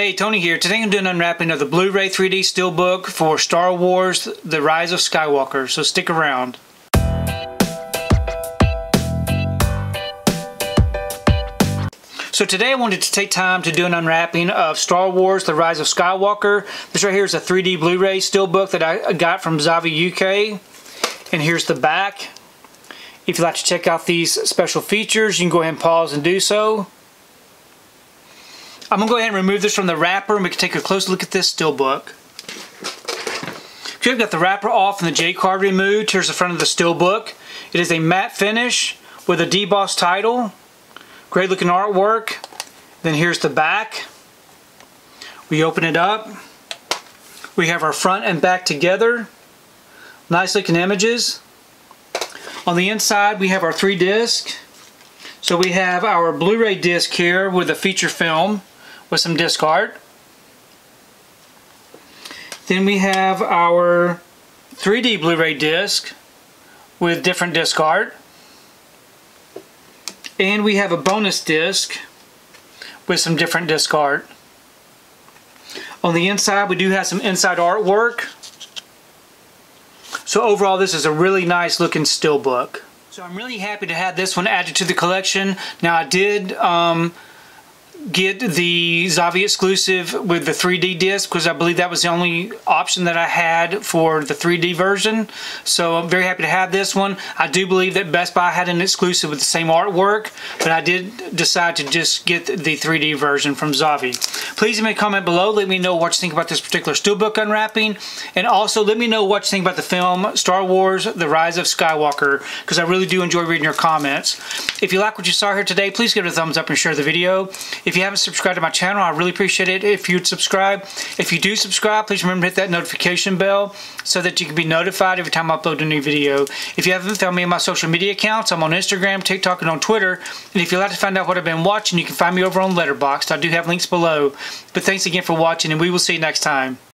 Hey, Tony here. Today I'm doing an unwrapping of the Blu-ray 3D Steelbook for Star Wars The Rise of Skywalker, so stick around. So today I wanted to take time to do an unwrapping of Star Wars The Rise of Skywalker. This right here is a 3D Blu-ray Steelbook that I got from Zavvi UK. And here's the back. If you'd like to check out these special features, you can go ahead and pause and do so. I'm to go ahead and remove this from the wrapper and we can take a close look at this steelbook. Okay, I've got the wrapper off and the J card removed. Here's the front of the steelbook. It is a matte finish with a debossed title. Great looking artwork. Then here's the back. We open it up. We have our front and back together. Nice looking images. On the inside we have our three disc. So we have our Blu-ray disc here with a feature film with some disc art. Then we have our 3D Blu-ray disc with different disc art. And we have a bonus disc with some different disc art. On the inside we do have some inside artwork so overall, this is a really nice looking steelbook. So I'm really happy to have this one added to the collection. Now I did um, get the Zavvi exclusive with the 3D disc because I believe that was the only option that I had for the 3D version. So I'm very happy to have this one. I do believe that Best Buy had an exclusive with the same artwork, but I did decide to just get the 3D version from Zavvi. Please leave me a comment below. Let me know what you think about this particular steelbook unwrapping. And also let me know what you think about the film Star Wars The Rise of Skywalker because I really do enjoy reading your comments. If you like what you saw here today, please give it a thumbs up and share the video. You haven't subscribed to my channel, I really appreciate it if you'd subscribe. If you do subscribe, please remember to hit that notification bell so that you can be notified every time I upload a new video. If you haven't found me on my social media accounts, I'm on Instagram, TikTok, and on Twitter. And if you'd like to find out what I've been watching, you can find me over on Letterboxd. I do have links below. But thanks again for watching, and we will see you next time.